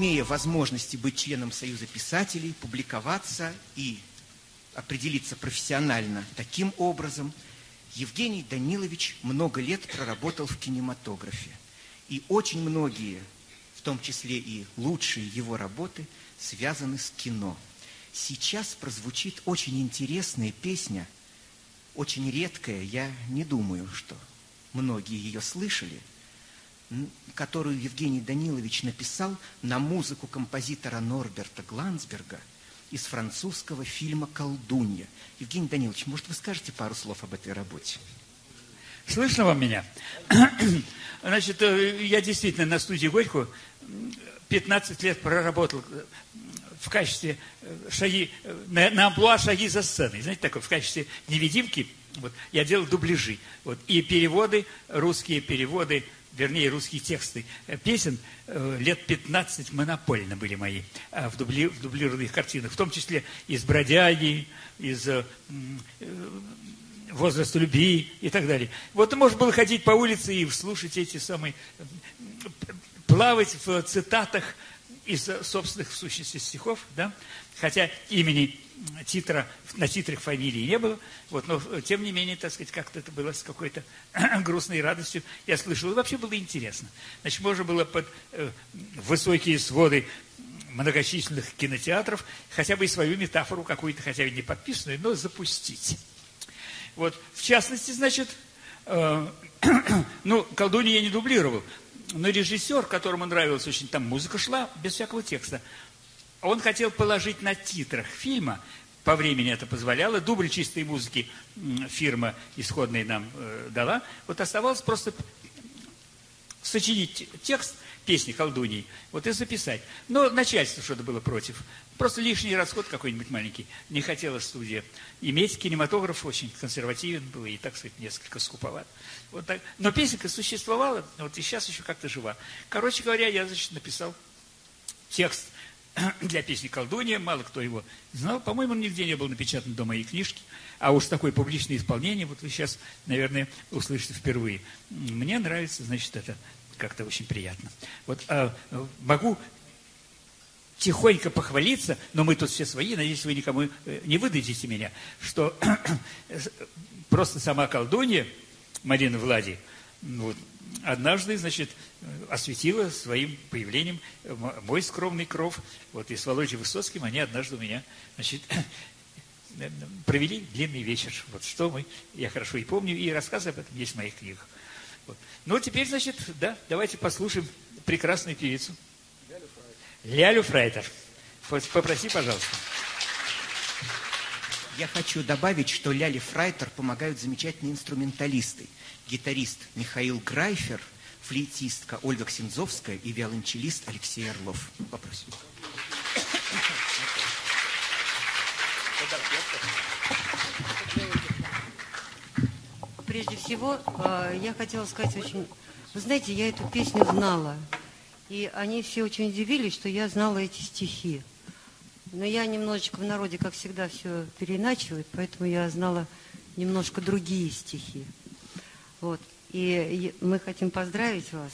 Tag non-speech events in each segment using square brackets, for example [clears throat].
имея возможности быть членом Союза писателей, публиковаться и определиться профессионально таким образом, Евгений Данилович много лет проработал в кинематографе. И очень многие, в том числе и лучшие его работы, связаны с кино. Сейчас прозвучит очень интересная песня, очень редкая, я не думаю, что многие ее слышали, которую Евгений Данилович написал на музыку композитора Норберта Глансберга из французского фильма «Колдунья». Евгений Данилович, может, вы скажете пару слов об этой работе? Слышно вам меня? [clears throat] Значит, э, я действительно на студии Горько 15 лет проработал в качестве э, шаги, э, на, на амплуа шаги за сценой. Знаете, такое, в качестве невидимки. Вот, я делал дубляжи. Вот, и переводы, русские переводы, вернее, русские тексты э, песен лет 15 монопольно были мои в, дубли, в дублированных картинах, в том числе из «Бродяги», из возраста любви и так далее. Вот можно было ходить по улице и слушать эти самые, плавать в цитатах из собственных, в сущности, стихов, да, хотя имени титра, на титрах фамилии не было, вот, но тем не менее, так сказать, как-то это было с какой-то [clears throat] грустной радостью. Я слышал, и вообще было интересно. Значит, можно было под э, высокие своды многочисленных кинотеатров хотя бы и свою метафору какую-то, хотя бы не подписанную, но запустить. Вот, в частности, значит, э, [clears throat] ну, колдунью я не дублировал, но режиссер, которому нравилась очень там музыка шла, без всякого текста, он хотел положить на титрах фильма, по времени это позволяло, дубль чистой музыки фирма исходная нам э, дала, вот оставалось просто сочинить текст песни колдуньи, вот и записать. Но начальство что-то было против. Просто лишний расход какой-нибудь маленький. Не хотела студия иметь. Кинематограф очень консервативен был и, так сказать, несколько скуповат. Вот так. Но песенка существовала, вот и сейчас еще как-то жива. Короче говоря, я, значит, написал текст [clears throat] для песни «Колдунья». Мало кто его знал. По-моему, он нигде не был напечатан до моей книжки. А уж такое публичное исполнение, вот вы сейчас, наверное, услышите впервые. Мне нравится, значит, это как-то очень приятно. Вот а, могу тихонько похвалиться, но мы тут все свои, надеюсь, вы никому э, не выдадите меня, что [clears throat] просто сама колдунья, Марина Влади, вот, однажды, значит, осветила своим появлением мой скромный кров. Вот и с Володей Высоцким они однажды у меня, значит, [clears throat] провели длинный вечер. Вот что мы, я хорошо и помню, и рассказы об этом есть в моих книгах. Вот. Ну, теперь, значит, да, давайте послушаем прекрасную певицу. Лялю Фрайтер. Попроси, пожалуйста. Я хочу добавить, что Ляли Фрайтер помогают замечательные инструменталисты. Гитарист Михаил Грайфер, флейтистка Ольга Ксензовская и виолончелист Алексей Орлов. Попросим. Прежде всего, э, я хотела сказать очень... Вы знаете, я эту песню знала. И они все очень удивились, что я знала эти стихи. Но я немножечко в народе, как всегда, все переиначивает, поэтому я знала немножко другие стихи. Вот. И мы хотим поздравить вас.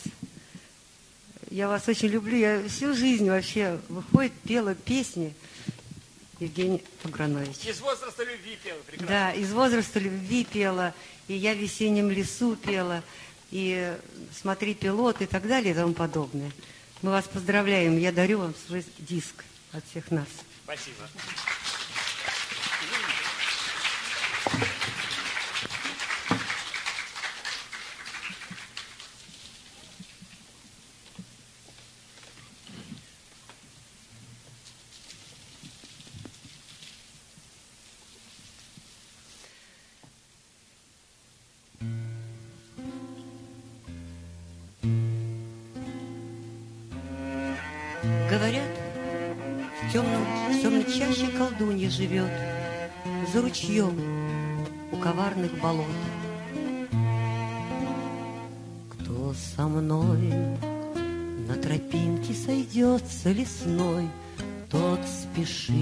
Я вас очень люблю. Я всю жизнь вообще выходит, пела песни Евгений Погранович. Из возраста любви пела, прекрасно. Да, из возраста любви пела. И я в весеннем лесу пела. И смотри, пилот и так далее и тому подобное. Мы вас поздравляем. Я дарю вам свой диск от всех нас. Спасибо. Колдунья живет За ручьем у коварных болот. Кто со мной на тропинке сойдется лесной, Тот спешит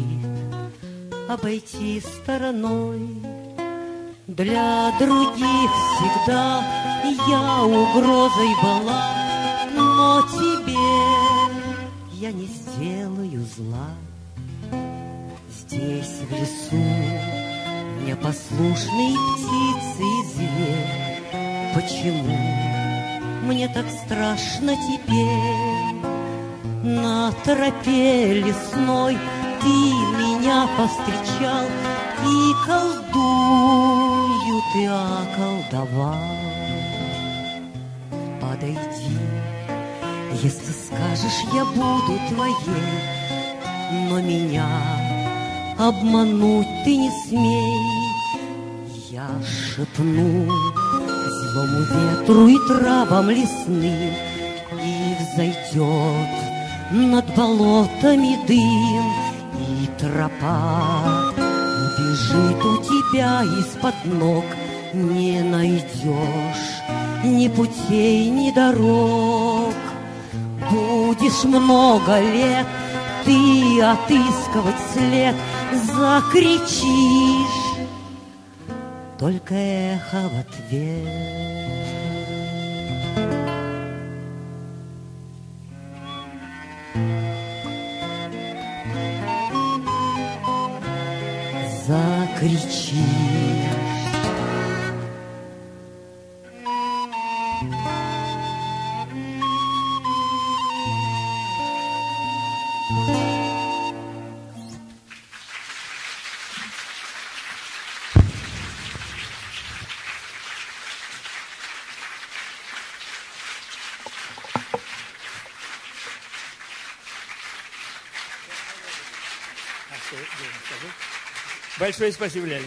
обойти стороной. Для других всегда я угрозой была, Но тебе я не сделаю зла. Здесь, в лесу, мне послушные птицы и зверь. Почему мне так страшно теперь? На тропе лесной ты меня повстречал И колдую ты околдовал. Подойди, если скажешь, я буду твоей, Но меня обмануть ты не смей. Я шепну злому ветру и травам лесным, И взойдет над болотами дым, И тропа убежит у тебя из-под ног, Не найдешь ни путей, ни дорог. Будешь много лет ты отыскивать след, Закричишь, только эхо в ответ. Закричишь. Большое спасибо, Ляля.